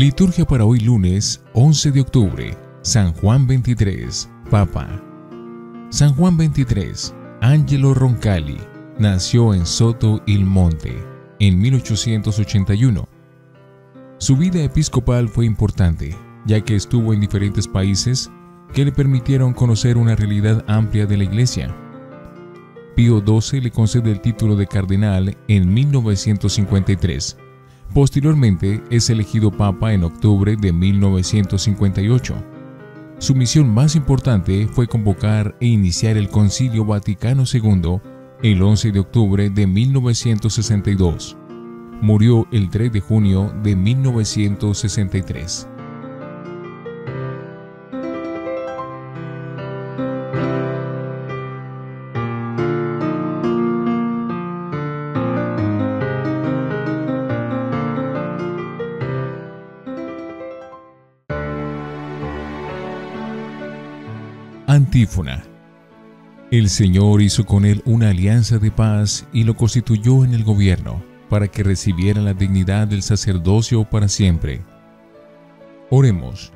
Liturgia para hoy lunes 11 de octubre. San Juan 23, Papa. San Juan 23, Angelo Roncalli, nació en Soto il Monte en 1881. Su vida episcopal fue importante, ya que estuvo en diferentes países que le permitieron conocer una realidad amplia de la Iglesia. Pío XII le concede el título de cardenal en 1953 Posteriormente es elegido papa en octubre de 1958. Su misión más importante fue convocar e iniciar el Concilio Vaticano II el 11 de octubre de 1962. Murió el 3 de junio de 1963. El Señor hizo con él una alianza de paz y lo constituyó en el gobierno, para que recibiera la dignidad del sacerdocio para siempre. Oremos.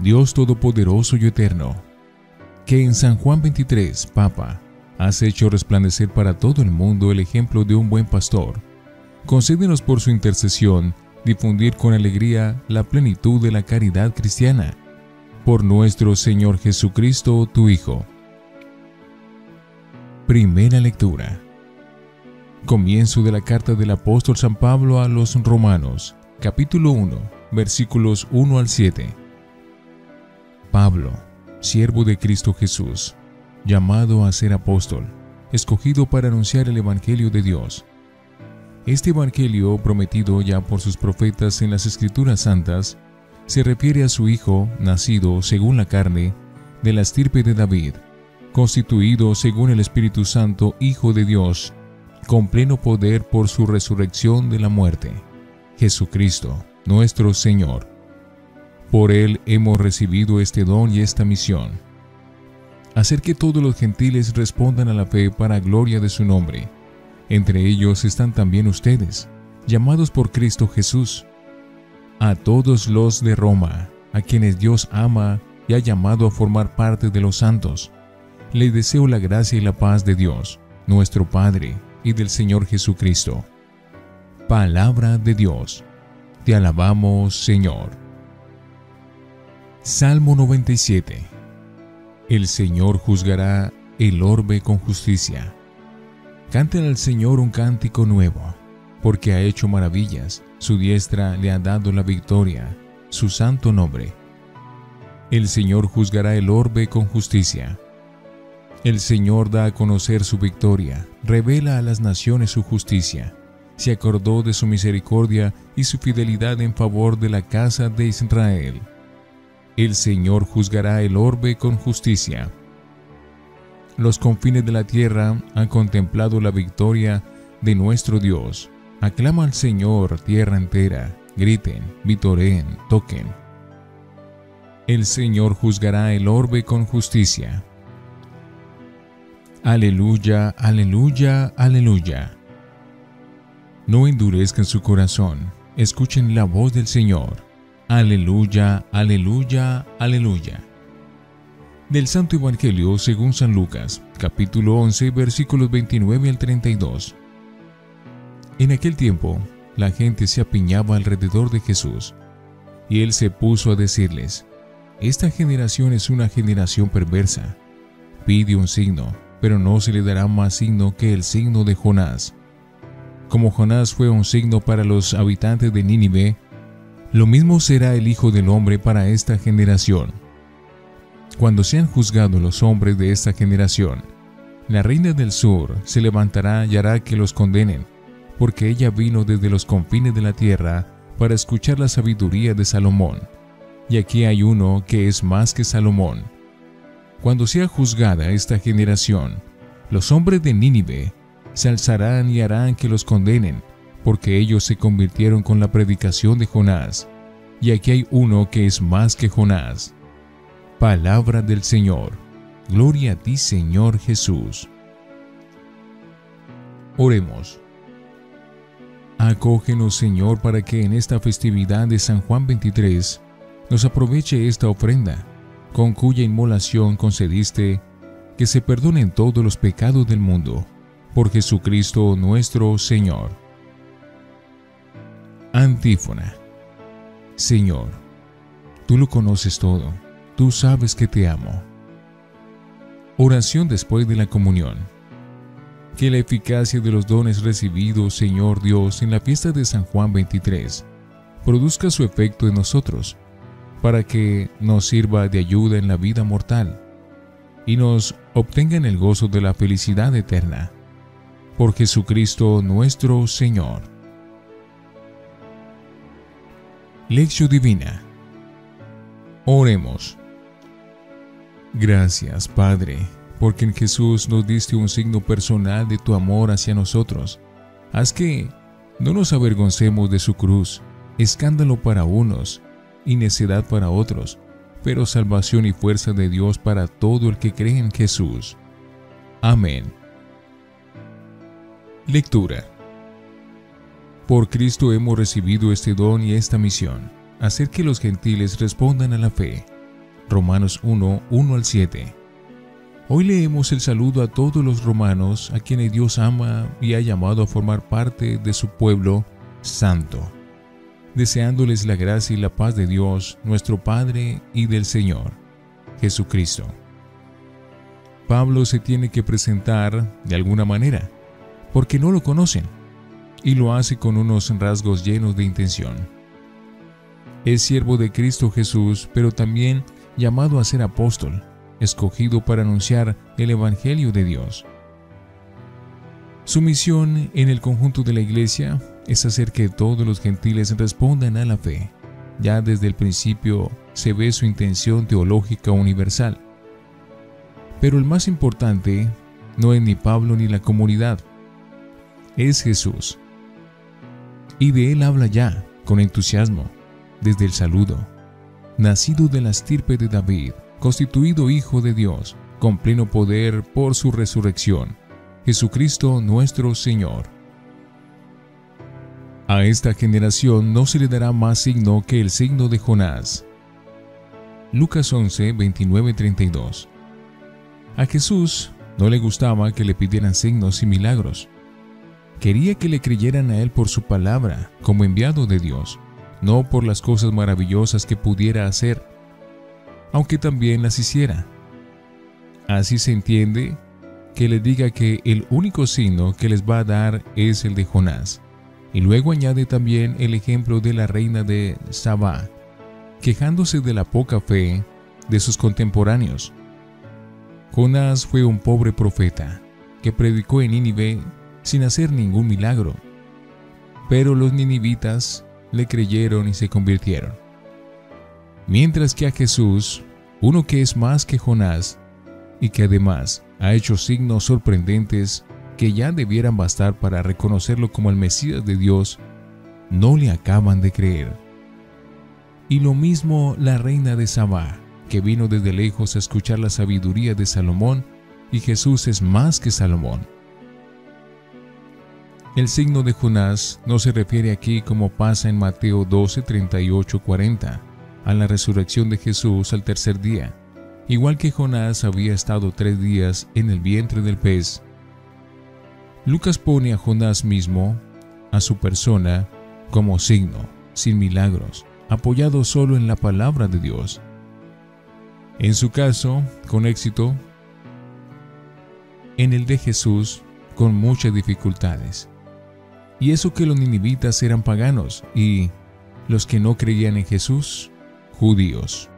Dios Todopoderoso y Eterno, que en San Juan 23, Papa, has hecho resplandecer para todo el mundo el ejemplo de un buen pastor, concédenos por su intercesión difundir con alegría la plenitud de la caridad cristiana por nuestro Señor Jesucristo, tu Hijo. Primera lectura. Comienzo de la carta del apóstol San Pablo a los Romanos, capítulo 1, versículos 1 al 7. Pablo, siervo de Cristo Jesús, llamado a ser apóstol, escogido para anunciar el Evangelio de Dios. Este Evangelio, prometido ya por sus profetas en las Escrituras Santas, se refiere a su Hijo, nacido según la carne, de la estirpe de David, constituido según el Espíritu Santo Hijo de Dios, con pleno poder por su resurrección de la muerte, Jesucristo, nuestro Señor. Por Él hemos recibido este don y esta misión, hacer que todos los gentiles respondan a la fe para gloria de su nombre. Entre ellos están también ustedes, llamados por Cristo Jesús, a todos los de Roma, a quienes Dios ama y ha llamado a formar parte de los santos. Les deseo la gracia y la paz de Dios, nuestro Padre, y del Señor Jesucristo. Palabra de Dios. Te alabamos, Señor. Salmo 97. El Señor juzgará el orbe con justicia. Canten al Señor un cántico nuevo, porque ha hecho maravillas su diestra le ha dado la victoria, su santo nombre. El Señor juzgará el orbe con justicia. El Señor da a conocer su victoria, revela a las naciones su justicia. Se acordó de su misericordia y su fidelidad en favor de la casa de Israel. El Señor juzgará el orbe con justicia. Los confines de la tierra han contemplado la victoria de nuestro Dios. Aclama al Señor tierra entera, griten, vitoreen, toquen. El Señor juzgará el orbe con justicia. Aleluya, aleluya, aleluya. No endurezcan su corazón, escuchen la voz del Señor. Aleluya, aleluya, aleluya. Del Santo Evangelio según San Lucas, capítulo 11, versículos 29 al 32. En aquel tiempo, la gente se apiñaba alrededor de Jesús, y él se puso a decirles, Esta generación es una generación perversa. Pide un signo, pero no se le dará más signo que el signo de Jonás. Como Jonás fue un signo para los habitantes de Nínive, lo mismo será el Hijo del Hombre para esta generación. Cuando sean juzgados los hombres de esta generación, la reina del sur se levantará y hará que los condenen porque ella vino desde los confines de la tierra para escuchar la sabiduría de Salomón. Y aquí hay uno que es más que Salomón. Cuando sea juzgada esta generación, los hombres de Nínive se alzarán y harán que los condenen, porque ellos se convirtieron con la predicación de Jonás. Y aquí hay uno que es más que Jonás. Palabra del Señor. Gloria a ti, Señor Jesús. Oremos. Acógenos, Señor, para que en esta festividad de San Juan 23 nos aproveche esta ofrenda, con cuya inmolación concediste que se perdonen todos los pecados del mundo, por Jesucristo nuestro Señor. Antífona. Señor, tú lo conoces todo, tú sabes que te amo. Oración después de la comunión. Que la eficacia de los dones recibidos, Señor Dios, en la fiesta de San Juan 23, produzca su efecto en nosotros, para que nos sirva de ayuda en la vida mortal y nos obtenga en el gozo de la felicidad eterna. Por Jesucristo nuestro Señor. Lección Divina. Oremos. Gracias, Padre, porque en Jesús nos diste un signo personal de tu amor hacia nosotros. Haz que no nos avergoncemos de su cruz, escándalo para unos y necedad para otros, pero salvación y fuerza de Dios para todo el que cree en Jesús. Amén. Lectura. Por Cristo hemos recibido este don y esta misión, hacer que los gentiles respondan a la fe. Romanos 1, 1 al 7. Hoy leemos el saludo a todos los romanos a quienes Dios ama y ha llamado a formar parte de su pueblo santo deseándoles la gracia y la paz de Dios, nuestro Padre y del Señor, Jesucristo. Pablo se tiene que presentar de alguna manera, porque no lo conocen, y lo hace con unos rasgos llenos de intención. Es siervo de Cristo Jesús, pero también llamado a ser apóstol, escogido para anunciar el Evangelio de Dios. Su misión en el conjunto de la iglesia es hacer que todos los gentiles respondan a la fe. Ya desde el principio se ve su intención teológica universal. Pero el más importante no es ni Pablo ni la comunidad, es Jesús. Y de él habla ya, con entusiasmo, desde el saludo. Nacido de la estirpe de David, constituido Hijo de Dios, con pleno poder por su resurrección, Jesucristo nuestro Señor a esta generación no se le dará más signo que el signo de Jonás. Lucas 11, 29, 32. A Jesús no le gustaba que le pidieran signos y milagros. Quería que le creyeran a Él por su palabra, como enviado de Dios, no por las cosas maravillosas que pudiera hacer, aunque también las hiciera. Así se entiende que le diga que el único signo que les va a dar es el de Jonás. Y luego añade también el ejemplo de la reina de Sabá, quejándose de la poca fe de sus contemporáneos. Jonás fue un pobre profeta que predicó en Nínive sin hacer ningún milagro, pero los ninivitas le creyeron y se convirtieron. Mientras que a Jesús, uno que es más que Jonás y que además ha hecho signos sorprendentes que ya debieran bastar para reconocerlo como el Mesías de Dios, no le acaban de creer. Y lo mismo la reina de Sabá, que vino desde lejos a escuchar la sabiduría de Salomón, y Jesús es más que Salomón. El signo de Jonás no se refiere aquí como pasa en Mateo 12, 38, 40, a la resurrección de Jesús al tercer día. Igual que Jonás había estado tres días en el vientre del pez, Lucas pone a Jonás mismo, a su persona, como signo, sin milagros, apoyado solo en la palabra de Dios. En su caso, con éxito, en el de Jesús, con muchas dificultades. Y eso que los ninivitas eran paganos y los que no creían en Jesús, judíos.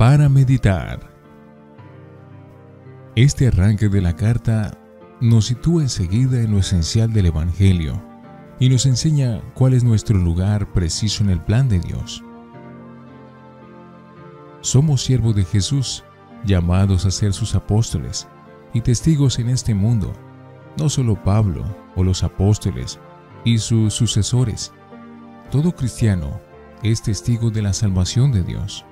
para meditar. Este arranque de la carta nos sitúa enseguida en lo esencial del Evangelio y nos enseña cuál es nuestro lugar preciso en el plan de Dios. Somos siervos de Jesús, llamados a ser sus apóstoles y testigos en este mundo, no solo Pablo o los apóstoles y sus sucesores. Todo cristiano es testigo de la salvación de Dios.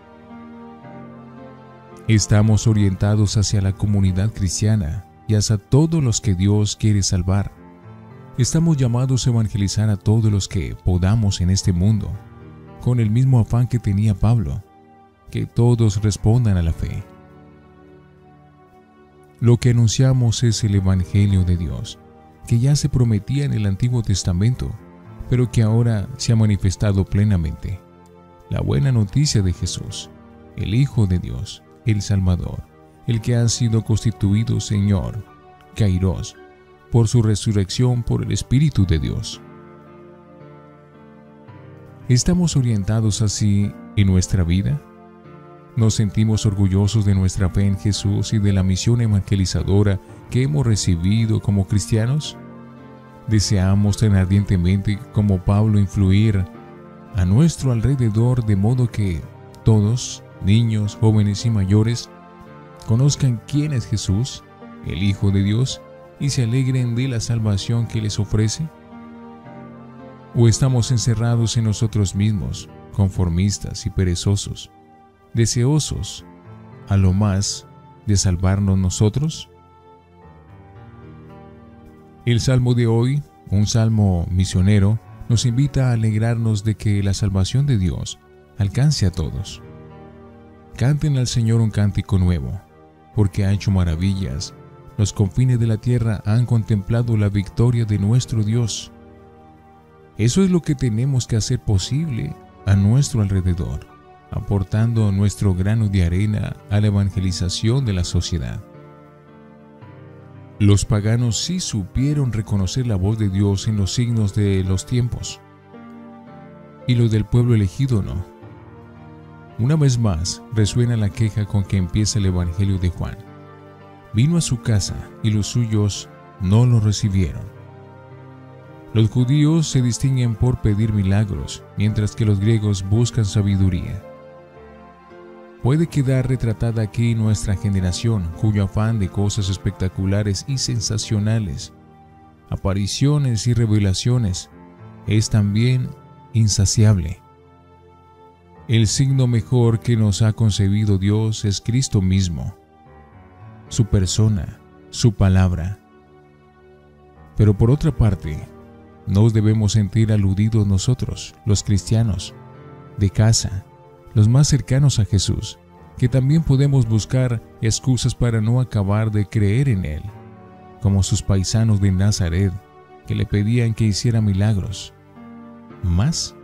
Estamos orientados hacia la comunidad cristiana y hacia todos los que Dios quiere salvar. Estamos llamados a evangelizar a todos los que podamos en este mundo, con el mismo afán que tenía Pablo, que todos respondan a la fe. Lo que anunciamos es el Evangelio de Dios, que ya se prometía en el Antiguo Testamento, pero que ahora se ha manifestado plenamente. La buena noticia de Jesús, el Hijo de Dios, el Salvador, el que ha sido constituido Señor, Kairos, por su resurrección por el Espíritu de Dios. ¿Estamos orientados así en nuestra vida? Nos sentimos orgullosos de nuestra fe en Jesús y de la misión evangelizadora que hemos recibido como cristianos. Deseamos tan ardientemente como Pablo influir a nuestro alrededor de modo que todos, niños, jóvenes y mayores, conozcan quién es Jesús, el Hijo de Dios, y se alegren de la salvación que les ofrece? ¿O estamos encerrados en nosotros mismos, conformistas y perezosos? Deseosos a lo más de salvarnos nosotros? El salmo de hoy, un salmo misionero, nos invita a alegrarnos de que la salvación de Dios alcance a todos. Canten al Señor un cántico nuevo, porque ha hecho maravillas. Los confines de la tierra han contemplado la victoria de nuestro Dios. Eso es lo que tenemos que hacer posible a nuestro alrededor aportando nuestro grano de arena a la evangelización de la sociedad. Los paganos sí supieron reconocer la voz de Dios en los signos de los tiempos, y los del pueblo elegido no. Una vez más resuena la queja con que empieza el Evangelio de Juan. Vino a su casa y los suyos no lo recibieron. Los judíos se distinguen por pedir milagros, mientras que los griegos buscan sabiduría. Puede quedar retratada aquí nuestra generación, cuyo afán de cosas espectaculares y sensacionales, apariciones y revelaciones, es también insaciable. El signo mejor que nos ha concebido Dios es Cristo mismo, su persona, su palabra. Pero por otra parte, nos debemos sentir aludidos nosotros, los cristianos, de casa, los más cercanos a Jesús, que también podemos buscar excusas para no acabar de creer en Él, como sus paisanos de Nazaret, que le pedían que hiciera milagros, más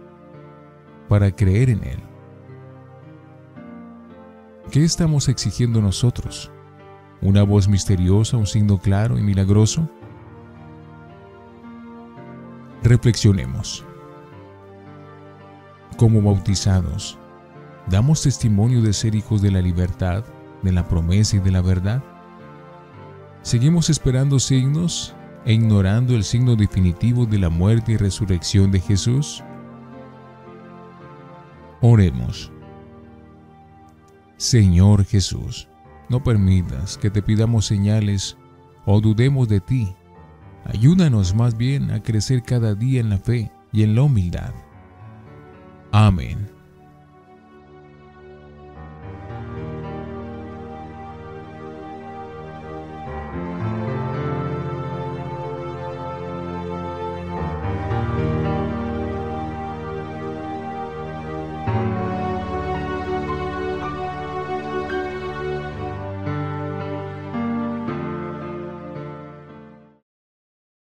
para creer en Él. ¿Qué estamos exigiendo nosotros? ¿Una voz misteriosa, un signo claro y milagroso? Reflexionemos. Como bautizados, ¿Damos testimonio de ser hijos de la libertad, de la promesa y de la verdad? ¿Seguimos esperando signos e ignorando el signo definitivo de la muerte y resurrección de Jesús? Oremos. Señor Jesús, no permitas que te pidamos señales o dudemos de ti. Ayúdanos más bien a crecer cada día en la fe y en la humildad. Amén.